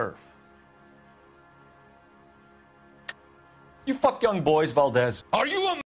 turf. You fuck young boys, Valdez. Are you